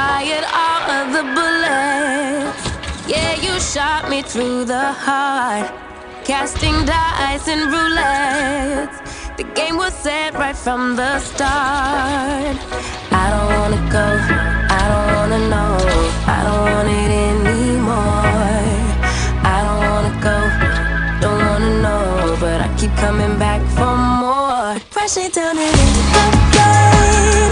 fired all of the bullets. Yeah, you shot me through the heart, casting dice and roulette. The game was set right from the start. I don't wanna go, I don't wanna know, I don't want it anymore. I don't wanna go, don't wanna know, but I keep coming back for more. Pressure down and in the blood.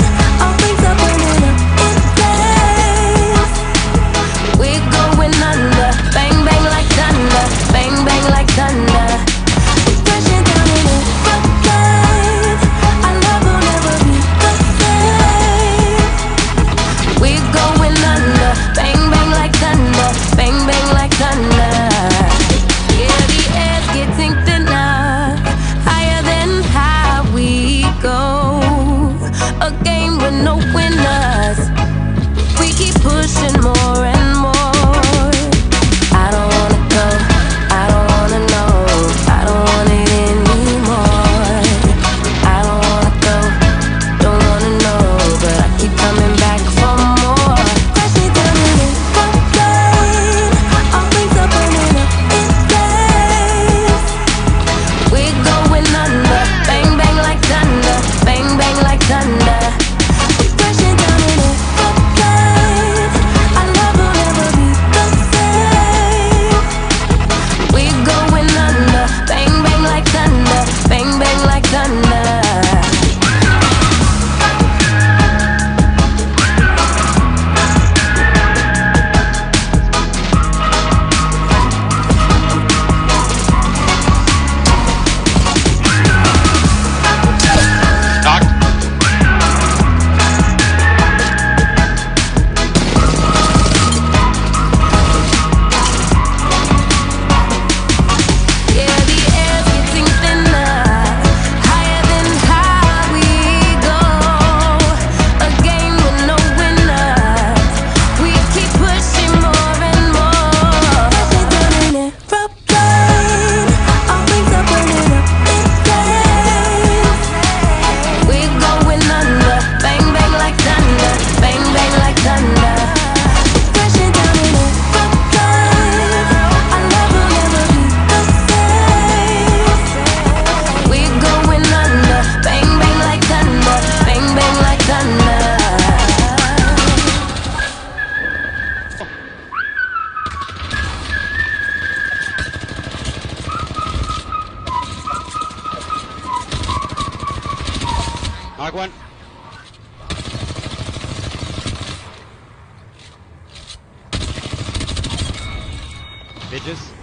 a game with no winners. We keep pushing more. Knock one. Bitches.